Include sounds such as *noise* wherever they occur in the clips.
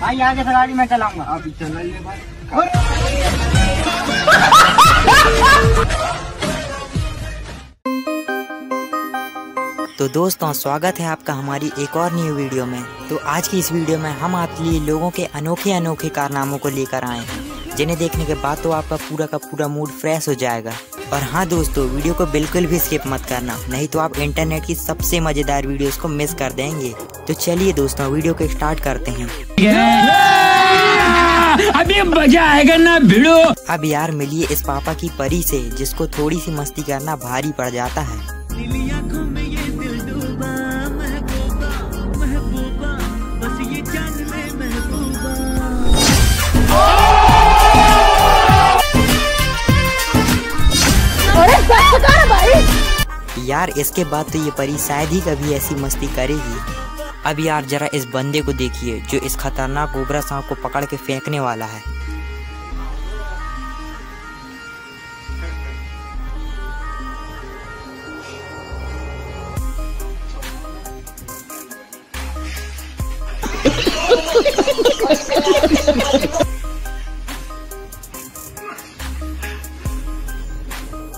भाई आगे से गाड़ी में चलाऊँगा। अभी चलाइए भाई। तो दोस्तों स्वागत है आपका हमारी एक और न्यू वीडियो में। तो आज की इस वीडियो में हम आपके लिए लोगों के अनोखे अनोखे कारनामों को लेकर आए हैं। जिन्हें देखने के बाद तो आपका पूरा का पूरा मूड फ्रेश हो जाएगा। और हाँ दोस्तों वीडियो को बिल्कुल भी स्किप मत करना नहीं तो आप इंटरनेट की सबसे मज़ेदार वीडियोस को मिस कर देंगे। तो चलिए दोस्तों वीडियो को स्टार्ट करते हैं। अभी मज़ा आएगा ना भिड़ो। अब यार मिलिए इस पापा की परी से जिसको थोड़ी सी मस्ती करना भारी पड़ जाता है। यार, इसके बाद तो ये परी शायद ही कभी ऐसी मस्ती करेगी। अब यार, जरा इस बंदे को देखिए, जो इस खतरनाक कोबरा सांप को पकड़ के फेंकने वाला है।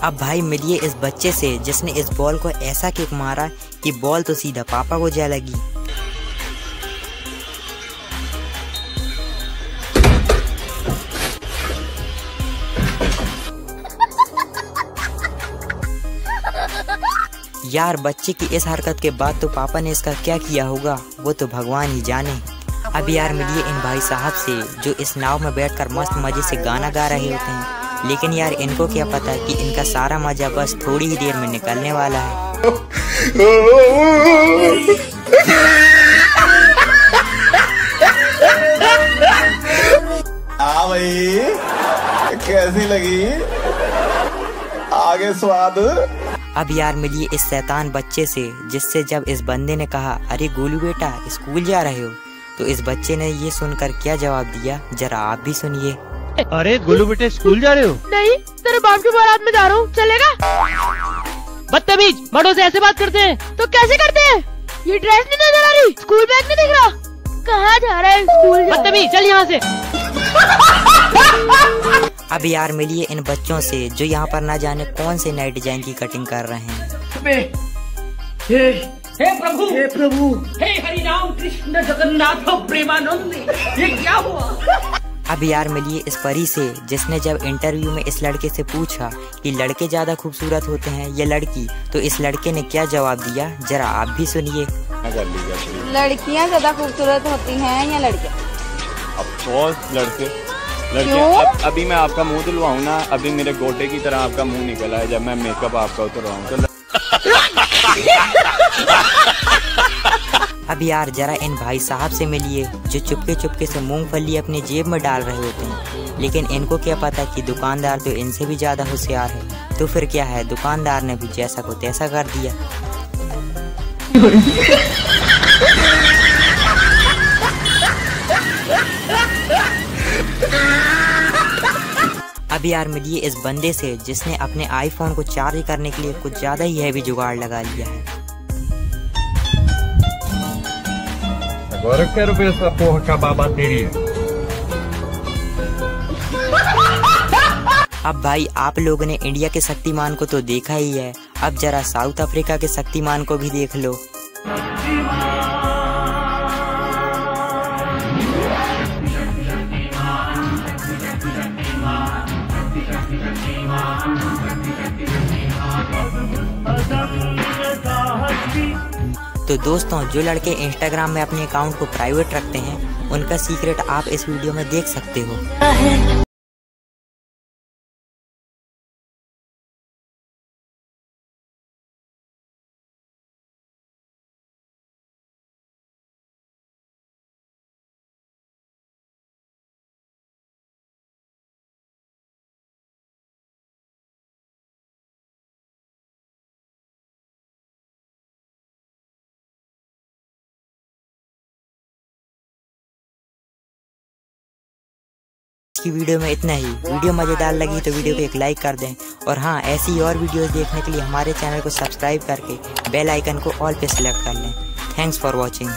अब भाई मिलिए इस बच्चे से, जिसने इस बॉल को ऐसा किक मारा कि बॉल तो सीधा पापा को जा लगी। यार, बच्चे की इस हरकत के बाद तो पापा ने इसका क्या किया होगा? वो तो भगवान ही जाने। अब यार मिलिए इन भाई साहब से, जो इस नाव में बैठकर मस्त मज़े से गाना गा रहे होते हैं। लेकिन यार इनको क्या पता कि इनका सारा मज़ा बस थोड़ी ही देर में निकलने वाला है। हाँ भाई कैसी लगी? आगे स्वाद। अब यार मिलिए इस शैतान बच्चे से जिससे जब इस बंदे ने कहा अरे गोलू बेटा स्कूल जा रहे हो? तो इस बच्चे ने ये सुनकर क्या जवाब दिया? जरा आप भी सुनिए। अरे गोलू बेटे स्कूल जा रहे हो? नहीं तेरे बाप की बारात में जा रहा हूँ। चलेगा? बदतमीज बड़ों से ऐसे बात करते हैं। तो कैसे करते हैं? ये ड्रेस नहीं नज़र आ रही? स्कूल बैग नहीं दिख रहा? कहाँ जा रहा है स्कूल बदतमीज चल यहाँ से। *laughs* अब यार मिलिए इन बच्चों से जो यहाँ पर ना जाने कौन से नए डिज़ाइन की कटिंग कर रहे हैं। हे प्रभु हे प्रभु। हे हरि राम कृष्ण जगन्नाथ प्रेमानंद ये क्या हुआ? अब यार मिलिए इस परी से जिसने जब इंटरव्यू में इस लड़के से पूछा कि लड़के ज़्यादा खूबसूरत होते हैं या लड़की तो इस लड़के ने क्या जवाब दिया? जरा आप भी सुनिए। लड़कियाँ ज़्यादा खूबसूरत होती हैं या लड़के? अब लड़के। लड़के क्यों? अब अभी मैं आपका मुँह धुलवाऊं ना अभी मेरे गोटे की तरह आपका मुँह निकला है। जब मैं मेकअप आपका उतरवाऊं तो अब यार जरा इन भाई साहब से मिलिए, जो चुपके चुपके से मूंगफली अपने जेब में डाल रहे होते हैं। लेकिन इनको क्या पता कि दुकानदार तो इनसे भी ज़्यादा होशियार है। तो फिर क्या है, दुकानदार ने भी जैसा को तैसा कर दिया। अब यार मिलिए इस बंदे से, जिसने अपने आईफोन को चार्ज करने के लिए कुछ ज़्यादा ही हैवी जुगाड़ लगा लिया है। Agora eu quero ver essa porra acabar a bateria. अब भाई, आप लोगों ने इंडिया के शक्तिमान को तो देखा ही है अब जरा साउथ अफ्रीका के शक्तिमान को भी देख लो तो दोस्तों, जो लड़के इंस्टाग्राम में अपने अकाउंट को प्राइवेट रखते हैं, उनका सीक्रेट आप इस वीडियो में देख सकते हो। की वीडियो में इतना ही। वीडियो मज़ेदार लगी तो वीडियो को एक लाइक कर दें। और हाँ ऐसी और वीडियोस देखने के लिए हमारे चैनल को सब्सक्राइब करके बेल आइकन को ऑल पे सेलेक्ट कर लें। Thanks for watching.